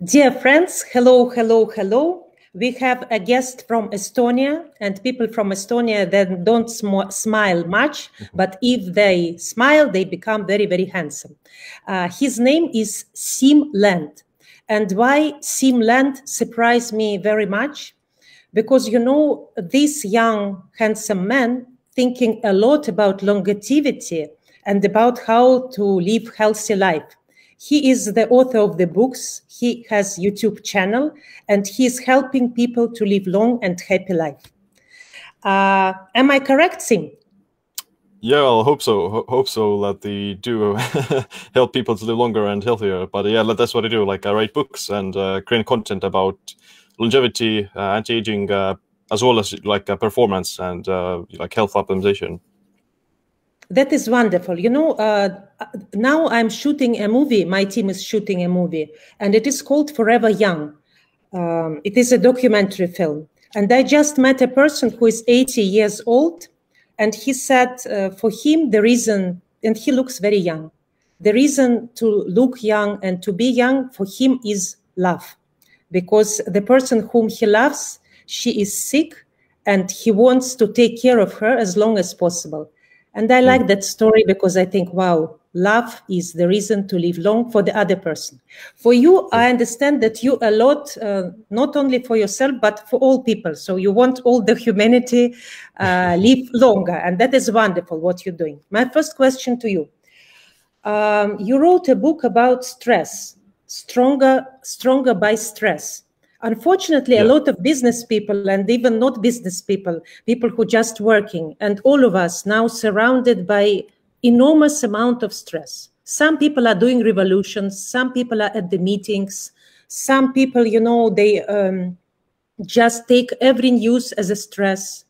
Dear friends, hello, hello, hello. We have a guest from Estonia, and people from Estonia then don't sm smile much, but if they smile, they become very, very handsome. Uh, his name is Siim Land. And why Siim Land surprised me very much? Because, you know, this young, handsome man thinking a lot about longevity and about how to live healthy life. He is the author of the books. He has YouTube channel and he is helping people to live long and happy life. Uh, am I correct, Siim? Yeah, I hope so. hope so that they do help people to live longer and healthier. But yeah, that's what I do. Like I write books and uh, create content about longevity, uh, anti-aging, uh, as well as like uh, performance and uh, like health optimization. That is wonderful. You know, uh, now I'm shooting a movie. My team is shooting a movie, and it is called Forever Young. Um, it is a documentary film. And I just met a person who is 80 years old, and he said uh, for him, the reason, and he looks very young, the reason to look young and to be young for him is love. Because the person whom he loves, she is sick, and he wants to take care of her as long as possible. And I like mm. that story because I think, wow, love is the reason to live long for the other person. For you, I understand that you a lot, uh, not only for yourself, but for all people. So you want all the humanity uh, live longer. And that is wonderful what you're doing. My first question to you. Um, you wrote a book about stress, stronger, stronger by stress. Unfortunately, yeah. a lot of business people and even not business people, people who just working, and all of us now surrounded by enormous amount of stress. Some people are doing revolutions. Some people are at the meetings. Some people, you know, they um, just take every news as a stress.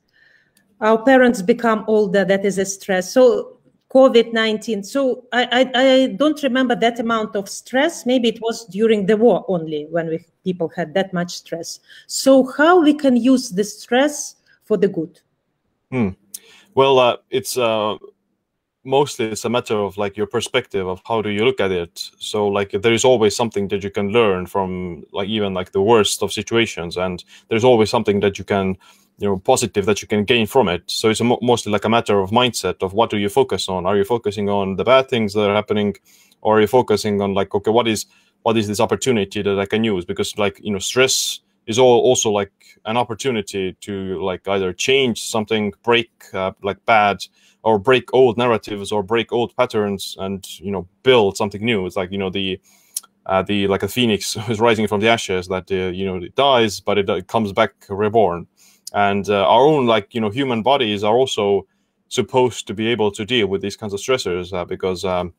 Our parents become older. That is a stress. So COVID-19. So I, I, I, don't remember that amount of stress. Maybe it was during the war only when we, people had that much stress. So how we can use the stress for the good? Hmm. Well, uh, it's uh, mostly it's a matter of like your perspective of how do you look at it. So like there is always something that you can learn from like even like the worst of situations, and there's always something that you can you know positive that you can gain from it. So it's mo mostly like a matter of mindset of what do you focus on? Are you focusing on the bad things that are happening or are you focusing on like okay what is what is this opportunity that i can use? Because like you know stress is all also like an opportunity to like either change something break uh, like bad or break old narratives or break old patterns and you know build something new. It's like you know the uh, the like a phoenix is rising from the ashes that uh, you know it dies but it, it comes back reborn and uh, our own like you know human bodies are also supposed to be able to deal with these kinds of stressors uh, because um,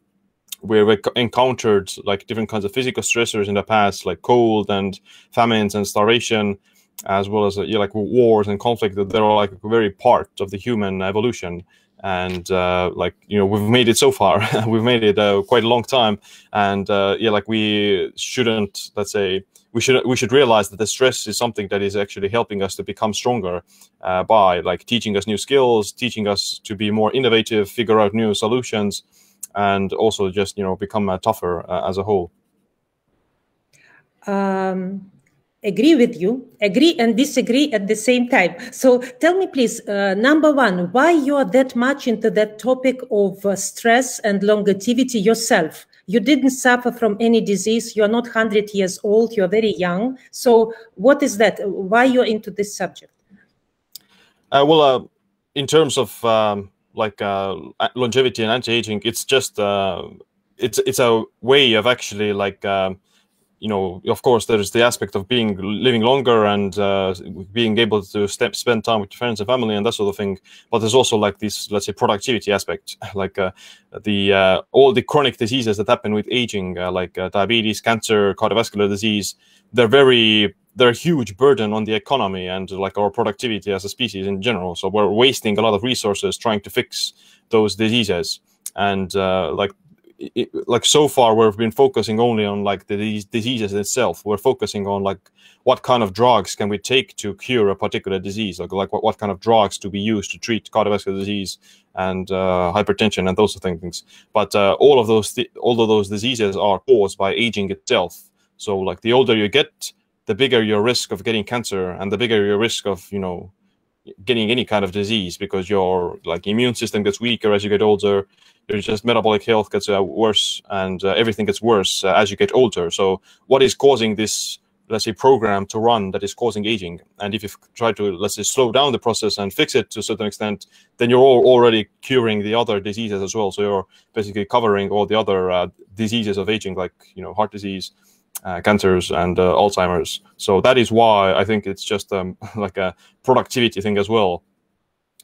we've encountered like different kinds of physical stressors in the past like cold and famines and starvation as well as uh, like wars and conflict that they're like a very part of the human evolution. And uh, like you know we've made it so far. We've made it uh, quite a long time. And uh, yeah like we shouldn't let's say we should we should realize that the stress is something that is actually helping us to become stronger uh, by like teaching us new skills, teaching us to be more innovative, figure out new solutions, and also just you know become uh, tougher uh, as a whole. Um, agree with you, agree and disagree at the same time. So tell me, please, uh, number one, why you are that much into that topic of uh, stress and longevity yourself? You didn't suffer from any disease. You're not 100 years old. You're very young. So what is that? Why you're into this subject? Uh, well uh, in terms of um, like uh, longevity and anti-aging it's just uh, it's it's a way of actually like um, you know, of course, there's the aspect of being living longer and uh, being able to step, spend time with friends and family and that sort of thing. But there's also like this, let's say, productivity aspect, like uh, the uh, all the chronic diseases that happen with aging, uh, like uh, diabetes, cancer, cardiovascular disease. They're very they're a huge burden on the economy and like our productivity as a species in general. So we're wasting a lot of resources trying to fix those diseases and uh, like it, like so far we've been focusing only on like the diseases itself. We're focusing on like what kind of drugs can we take to cure a particular disease? Like, like what, what kind of drugs do we use to treat cardiovascular disease and uh, hypertension and those things? But uh, all of those all of those diseases are caused by aging itself. So like the older you get, the bigger your risk of getting cancer and the bigger your risk of you know getting any kind of disease because your like immune system gets weaker as you get older. Your just metabolic health gets uh, worse and uh, everything gets worse uh, as you get older. So what is causing this let's say program to run that is causing aging? And if you try to let's say slow down the process and fix it to a certain extent then you're already curing the other diseases as well. So you're basically covering all the other uh, diseases of aging like you know heart disease uh, cancers and uh, Alzheimer's. So that is why I think it's just um, like a productivity thing as well.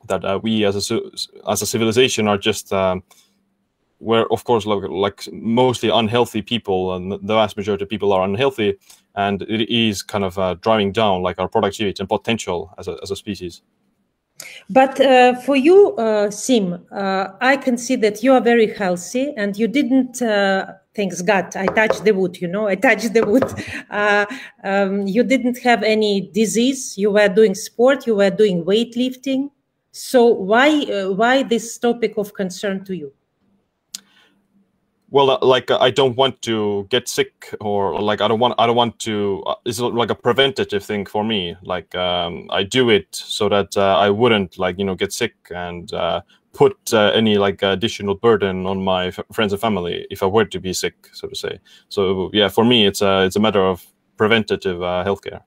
That uh, we as a as a civilization are just um, where, of course, like, like mostly unhealthy people, and the vast majority of people are unhealthy, and it is kind of uh, driving down like our productivity and potential as a as a species. But uh, for you, uh, Siim, uh, I can see that you are very healthy and you didn't, uh, thanks God, I touched the wood, you know, I touched the wood. Uh, um, you didn't have any disease. You were doing sport, you were doing weightlifting. So why, uh, why this topic of concern to you? Well uh, like uh, i don't want to get sick or like i don't want i don't want to uh, it's like a preventative thing for me. Like um, i do it so that uh, i wouldn't like you know get sick and uh, put uh, any like additional burden on my friends and family if i were to be sick so to say. So yeah for me it's a it's a matter of preventative healthcare.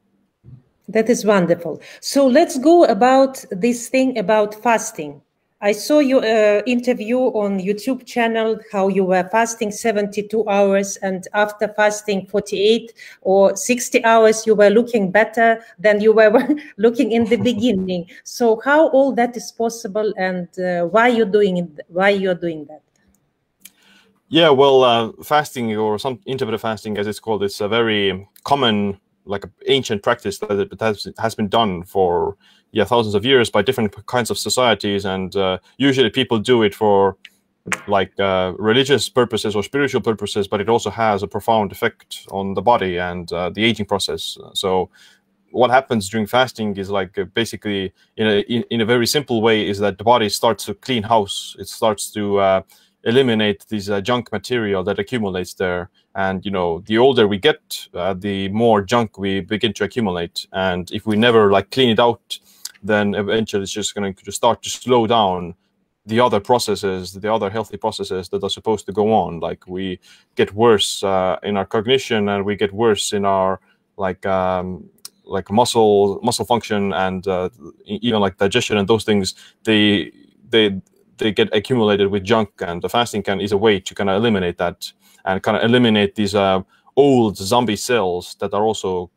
That is wonderful. So let's go about this thing about fasting I saw your uh, interview on YouTube channel how you were fasting 72 hours and after fasting 48 or 60 hours you were looking better than you were looking in the beginning. So how all that is possible and uh, why you're doing it, why you're doing that? Yeah, well, uh, fasting or some intermittent fasting, as it's called, it's a very common, like an ancient practice that has, been done for yeah thousands of years by different kinds of societies, and uh, usually people do it for like uh, religious purposes or spiritual purposes, but it also has a profound effect on the body and uh, the aging process. So what happens during fasting is like uh, basically in a in, in, a very simple way is that the body starts to clean house. It starts to uh, eliminate this uh, junk material that accumulates there. And you know, the older we get, uh, the more junk we begin to accumulate. And if we never like clean it out then eventually it's just going to start to slow down the other processes, the other healthy processes that are supposed to go on. Like we get worse uh, in our cognition, and we get worse in our like um, like muscle muscle function, and uh, even like digestion and those things. They they they get accumulated with junk, and the fasting can is a way to kind of eliminate that and kind of eliminate these uh, old zombie cells that are also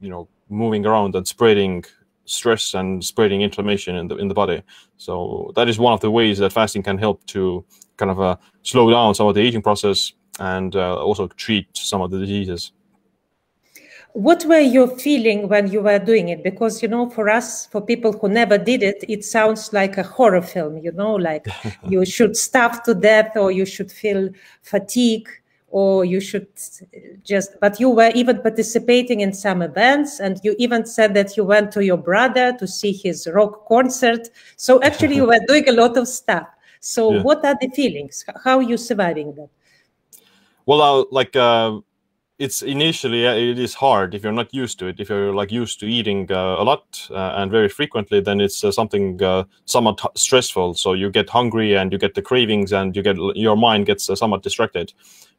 you know moving around and spreading stress and spreading inflammation in the in the body. So that is one of the ways that fasting can help to kind of uh, slow down some of the aging process and uh, also treat some of the diseases. What were you feeling when you were doing it? Because you know, for us, for people who never did it, it sounds like a horror film. You know, like you should starve to death or you should feel fatigue or you should just but you were even participating in some events and you even said that you went to your brother to see his rock concert so actually you were doing a lot of stuff so yeah. what are the feelings how are you surviving that well uh, like uh, it's initially it is hard if you're not used to it. If you're like used to eating uh, a lot uh, and very frequently then it's uh, something uh, somewhat stressful. So you get hungry and you get the cravings and you get your mind gets somewhat distracted.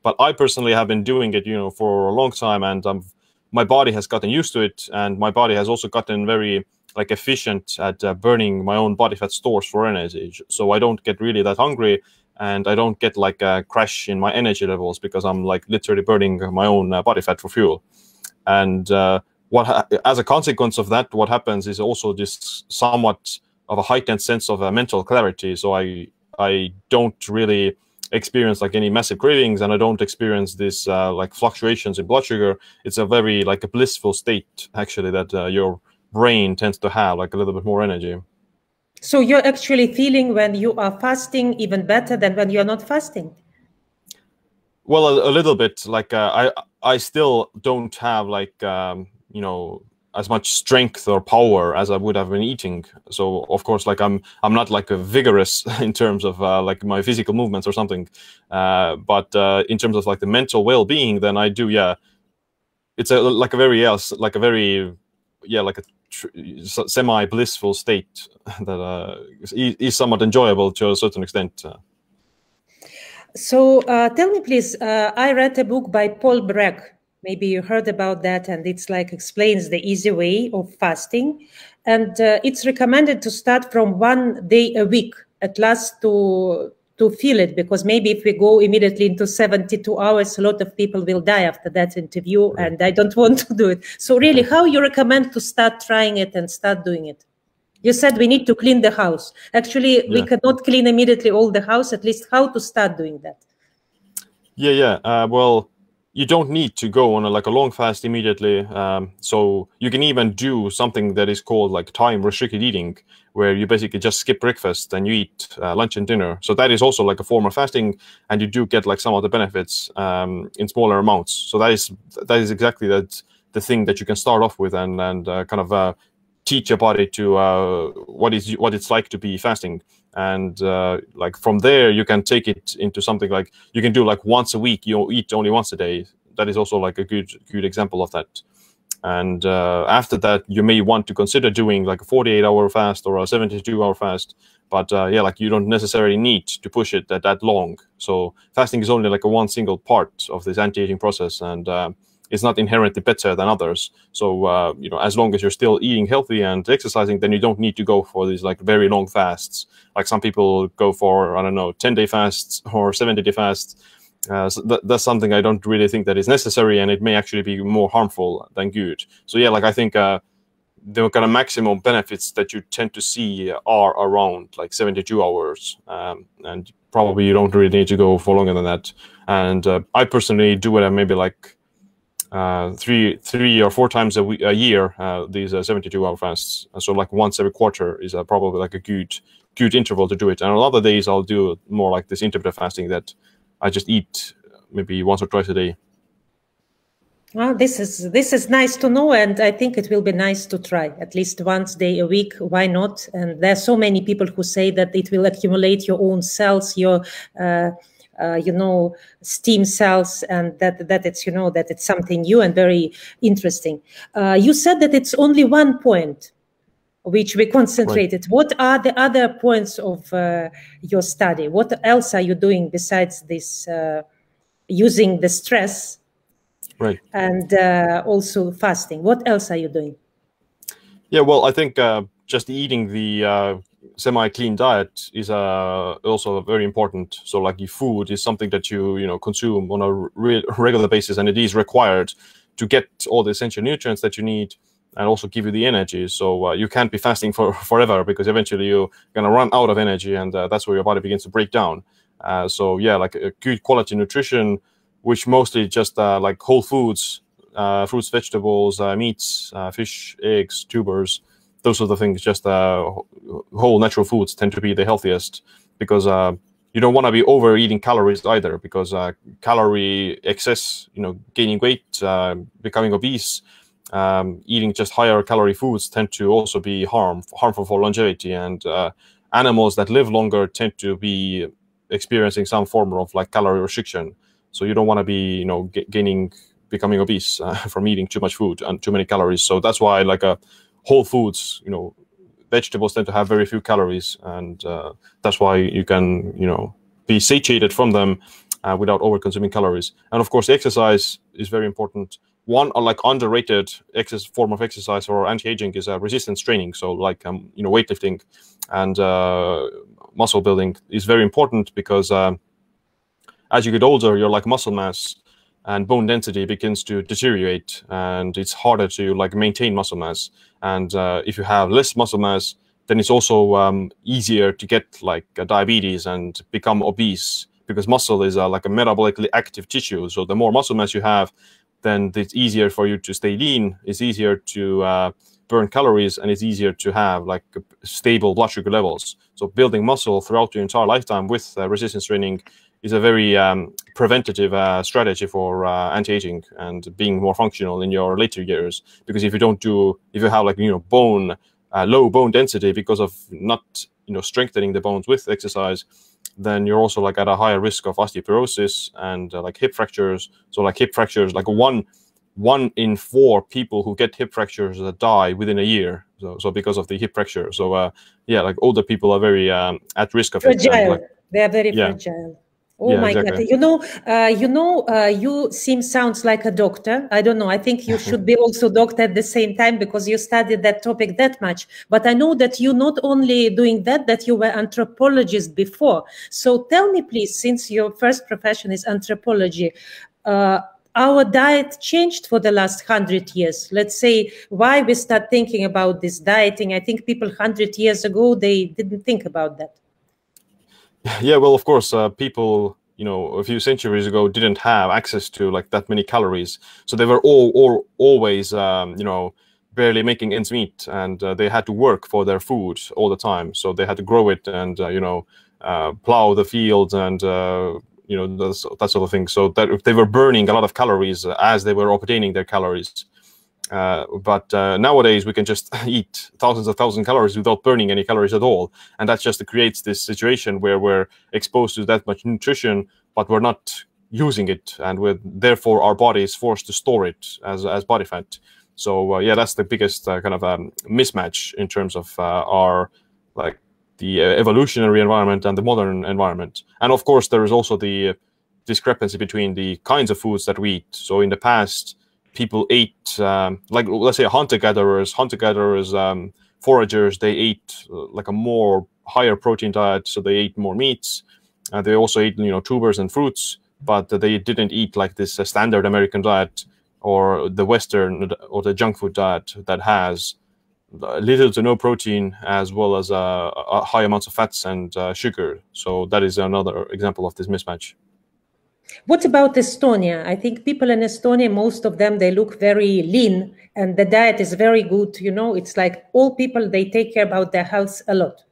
But I personally have been doing it, you know, for a long time, and um, my body has gotten used to it, and my body has also gotten very like efficient at uh, burning my own body fat stores for energy. So I don't get really that hungry, and I don't get like a crash in my energy levels because I'm like literally burning my own uh, body fat for fuel. And uh, what, as a consequence of that, what happens is also this somewhat of a heightened sense of uh, mental clarity. So I I don't really experience like any massive cravings and I don't experience this uh, like fluctuations in blood sugar, it's a very like a blissful state actually that uh, your brain tends to have like a little bit more energy. So you're actually feeling when you are fasting even better than when you're not fasting. Well, a, a little bit. Like uh, I, I still don't have like um, you know as much strength or power as I would have been eating. So of course, like I'm I'm not like a vigorous in terms of uh, like my physical movements or something, uh, but uh, in terms of like the mental well-being, then I do yeah it's a like a very else like a very yeah like a semi blissful state that uh, is, is, somewhat enjoyable to a certain extent. Uh. So uh, tell me, please. Uh, I read a book by Paul Bragg. Maybe you heard about that, and it's like explains the easy way of fasting, and it's recommended to start from one day a week at last to to feel it because maybe if we go immediately into 72 hours a lot of people will die after that interview and i don't want to do it. So really how you recommend to start trying it and start doing it? You said we need to clean the house. Actually yeah. we cannot clean immediately all the house at least how to start doing that? Yeah yeah. Uh, well you don't need to go on a, like a long fast immediately. Um, so you can even do something that is called like time restricted eating, where you basically just skip breakfast and you eat uh, lunch and dinner. So that is also like a form of fasting, and you do get like some of the benefits um, in smaller amounts. So that is that is exactly that the thing that you can start off with and and uh, kind of uh, teach your body to uh, what is what it's like to be fasting and uh, like from there you can take it into something like you can do like once a week you eat only once a day. That is also like a good good example of that. And uh, after that you may want to consider doing like a 48 hour fast or a 72 hour fast. But uh, yeah like you don't necessarily need to push it that, that long. So fasting is only like a one single part of this anti-aging process. And uh, it's not inherently better than others. So uh, you know, as long as you're still eating healthy and exercising, then you don't need to go for these like very long fasts. Like some people go for I don't know, ten day fasts or seventy day fasts. Uh, so th that's something I don't really think that is necessary, and it may actually be more harmful than good. So yeah, like I think uh, the kind of maximum benefits that you tend to see are around like 72 hours, um, and probably you don't really need to go for longer than that. And uh, I personally do it at maybe like uh, three three or four times a, week, a year uh, these uh, 72 hour fasts. So like once every quarter is uh, probably like a good good interval to do it. And a lot of days i'll do more like this intermittent fasting that i just eat maybe once or twice a day. Well this is this is nice to know and i think it will be nice to try at least once day a week. Why not? And there's so many people who say that it will accumulate your own cells your uh, you know stem cells and that that it's you know that it's something new and very interesting. Uh, you said that it's only one point which we concentrated. Right. what are the other points of uh, your study? What else are you doing besides this uh, using the stress right. and uh, also fasting? What else are you doing? Yeah well i think uh, just eating the semi-clean diet is uh, also very important. So like your food is something that you you know consume on a re regular basis, and it is required to get all the essential nutrients that you need and also give you the energy. So uh, you can't be fasting for forever because eventually you're gonna run out of energy, and uh, that's where your body begins to break down. Uh, so yeah, like a good quality nutrition, which mostly just uh, like whole foods, uh, fruits, vegetables, meats, fish, eggs, tubers those are the things. Just uh, whole natural foods tend to be the healthiest because uh, you don't want to be overeating calories either because uh, calorie excess, you know, gaining weight, uh, becoming obese, um, eating just higher calorie foods tend to also be harm harmful for longevity. And uh, animals that live longer tend to be experiencing some form of like calorie restriction. So you don't want to be, you know, gaining, becoming obese uh, from eating too much food and too many calories. So that's why like a whole foods, you know, vegetables tend to have very few calories, and uh, that's why you can, you know, be satiated from them uh, without over consuming calories. And of course, exercise is very important. One like underrated exercise form of exercise or anti-aging is uh, resistance training. So like um, you know weightlifting and uh, muscle building is very important because uh, as you get older, your like muscle mass and bone density begins to deteriorate and it's harder to like maintain muscle mass. And uh, if you have less muscle mass then it's also um, easier to get like uh, diabetes and become obese because muscle is uh, like a metabolically active tissue. So the more muscle mass you have then it's easier for you to stay lean it's easier to uh, burn calories and it's easier to have like stable blood sugar levels. So building muscle throughout your entire lifetime with uh, resistance training is a very um, preventative uh, strategy for uh, anti-aging and being more functional in your later years. Because if you don't do, if you have like you know bone uh, low bone density because of not you know strengthening the bones with exercise, then you're also like at a higher risk of osteoporosis and uh, like hip fractures. So like hip fractures, like one one in four people who get hip fractures that die within a year. So, so because of the hip fracture. So, uh, yeah, like older people are very um, at risk of fragile. it. Like, they are very yeah. fragile. Oh yeah, my exactly. God! You know, uh, you know, uh, you seem sounds like a doctor. I don't know. I think you should be also doctor at the same time because you studied that topic that much. But I know that you not only doing that, that you were anthropologist before. So tell me, please, since your first profession is anthropology, uh, our diet changed for the last hundred years. Let's say why we start thinking about this dieting. I think people hundred years ago they didn't think about that. Yeah, well, of course, uh, people you know a few centuries ago didn't have access to like that many calories, so they were all, all always um, you know barely making ends meet, and uh, they had to work for their food all the time. So they had to grow it and uh, you know uh, plow the fields and uh, you know that sort of thing. So that they were burning a lot of calories as they were obtaining their calories. Uh, but uh, nowadays we can just eat thousands of thousands of calories without burning any calories at all, and that just creates this situation where we're exposed to that much nutrition, but we're not using it, and with therefore our body is forced to store it as as body fat. So uh, yeah, that's the biggest uh, kind of um, mismatch in terms of uh, our like the evolutionary environment and the modern environment. And of course, there is also the discrepancy between the kinds of foods that we eat. So in the past people ate um, like let's say hunter gatherers. Hunter gatherers um, foragers they ate uh, like a more higher protein diet so they ate more meats. Uh, they also ate you know tubers and fruits but they didn't eat like this uh, standard american diet or the western or the junk food diet that has little to no protein as well as uh, high amounts of fats and uh, sugar. So that is another example of this mismatch what about Estonia? I think people in Estonia, most of them, they look very lean and the diet is very good. You know, it's like all people, they take care about their health a lot.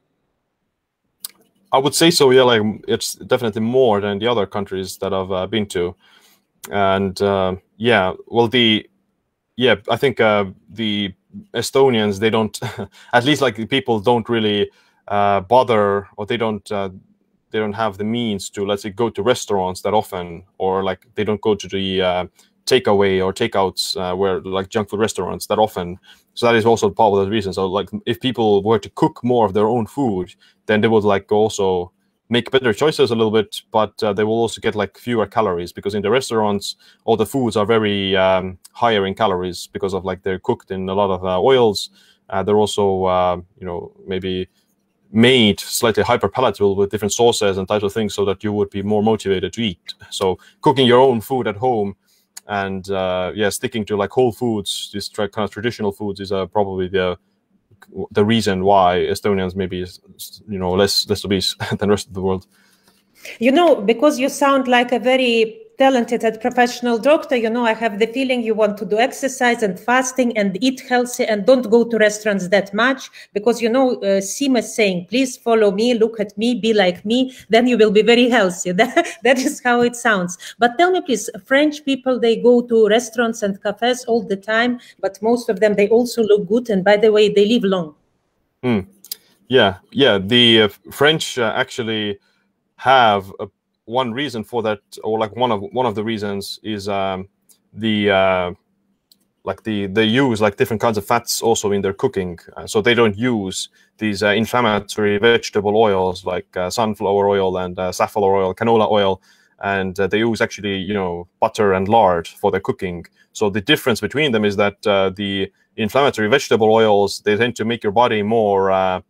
I would say so. Yeah, like it's definitely more than the other countries that I've uh, been to, and uh, yeah, well, the yeah, I think uh, the Estonians they don't, at least like the people don't really uh, bother or they don't uh, they don't have the means to let's say go to restaurants that often or like they don't go to the uh, takeaway or takeouts uh, where like junk food restaurants that often. So that is also part of the reason. So like if people were to cook more of their own food then they would like also make better choices a little bit but uh, they will also get like fewer calories because in the restaurants all the foods are very um, higher in calories because of like they're cooked in a lot of uh, oils. Uh, they're also uh, you know maybe made slightly hyper palatable with different sauces and types of things so that you would be more motivated to eat. So cooking your own food at home and uh, yeah, sticking to like whole foods, these kind of traditional foods is uh, probably the the reason why Estonians maybe you know less less obese than the rest of the world. You know, because you sound like a very talented and professional doctor, you know, I have the feeling you want to do exercise and fasting and eat healthy and don't go to restaurants that much because, you know, uh, Sima is saying, please follow me, look at me, be like me, then you will be very healthy. That, is how it sounds. But tell me, please, French people, they go to restaurants and cafes all the time, but most of them, they also look good. And by the way, they live long. Mm. Yeah, yeah. The uh, French uh, actually have a one reason for that, or like one of one of the reasons is um, the uh, like the they use like different kinds of fats also in their cooking. Uh, so they don't use these uh, inflammatory vegetable oils like uh, sunflower oil and uh, safflower oil, canola oil, and uh, they use actually you know butter and lard for their cooking. So the difference between them is that the inflammatory vegetable oils they tend to make your body more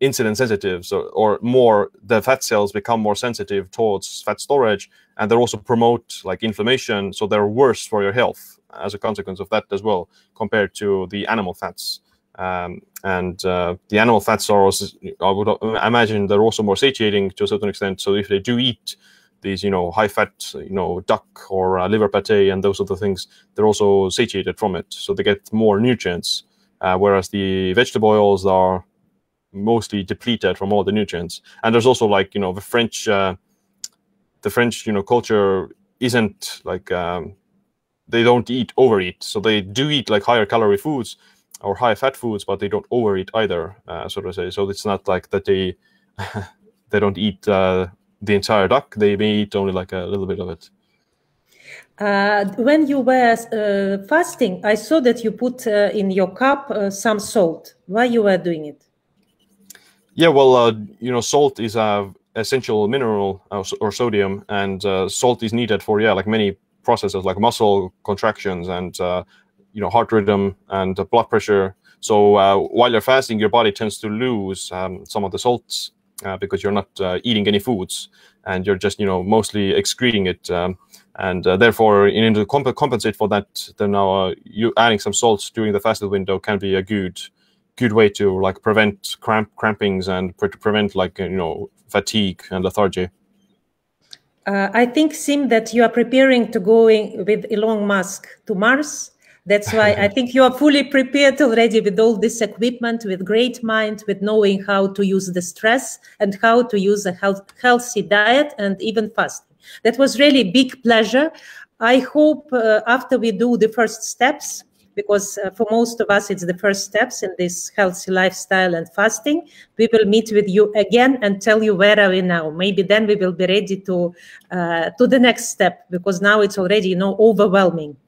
insulin sensitive so or more the fat cells become more sensitive towards fat storage and they also promote like inflammation so they're worse for your health as a consequence of that as well compared to the animal fats. Um, and uh, the animal fats are also i would imagine they're also more satiating to a certain extent so if they do eat these you know high fat you know duck or uh, liver pate and those other things they're also satiated from it so they get more nutrients uh, whereas the vegetable oils are mostly depleted from all the nutrients. And there's also like you know the French, uh, the French you know culture isn't like um, they don't eat overeat, so they do eat like higher calorie foods or high fat foods, but they don't overeat either, uh, so to say. So it's not like that they they don't eat uh, the entire duck; they may eat only like a little bit of it. Uh, when you were uh, fasting, I saw that you put uh, in your cup uh, some salt. Why you were doing it? Yeah, well, uh, you know, salt is a essential mineral or sodium, and salt is needed for yeah, like many processes, like muscle contractions and you know heart rhythm and blood pressure. So while you're fasting, your body tends to lose um, some of the salts because you're not eating any foods, and you're just you know mostly excreting it. Um, and uh, therefore, in order to comp compensate for that, then now uh, you adding some salts during the fasted window can be a good, good way to like prevent cramp crampings and pre prevent like you know fatigue and lethargy. Uh, I think, Siim, that you are preparing to going with Elon Musk to Mars. That's why I think you are fully prepared already with all this equipment, with great mind, with knowing how to use the stress and how to use a health, healthy diet and even fasting. That was really big pleasure. I hope uh, after we do the first steps, because uh, for most of us it's the first steps in this healthy lifestyle and fasting, we will meet with you again and tell you where are we now. Maybe then we will be ready to uh, to the next step because now it's already you know overwhelming.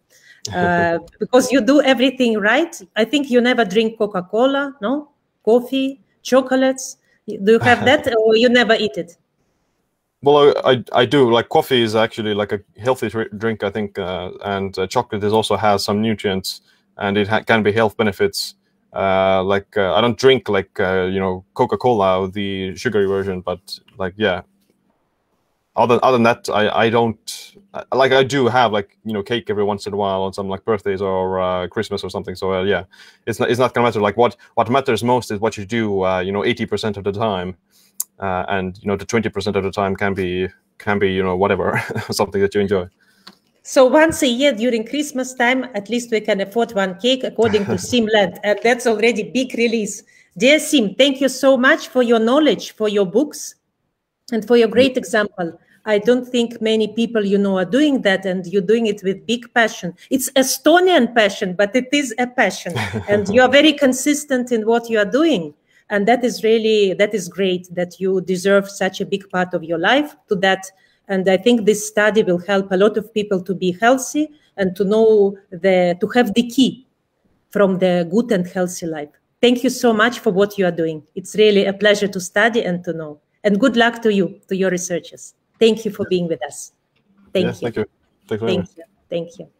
Uh, because you do everything right. I think you never drink Coca Cola, no coffee, chocolates. Do you have that, or you never eat it? Well, I, I do like coffee is actually like a healthy drink, I think, uh, and uh, chocolate is also has some nutrients and it can be health benefits. Uh, like uh, I don't drink like uh, you know Coca Cola, the sugary version, but like yeah. Other other than that, I I don't like I do have like you know cake every once in a while on some like birthdays or uh, Christmas or something. So yeah, it's not it's not gonna matter. Like what what matters most is what you do. you know, eighty percent of the time uh, and you know the 20% of the time can be can be you know whatever something that you enjoy so once a year during christmas time at least we can afford one cake according to Siim Land and that's already big release. Dear Siim thank you so much for your knowledge for your books and for your great example. I don't think many people, you know, are doing that, and you're doing it with big passion. It's Estonian passion, but it is a passion, and you are very consistent in what you are doing. And that is really that is great that you deserve such a big part of your life to that and i think this study will help a lot of people to be healthy and to know the to have the key from the good and healthy life. Thank you so much for what you are doing. It's really a pleasure to study and to know. And good luck to you to your researchers. Thank you for being with us. Thank yes, you. thank you thank you. Thank you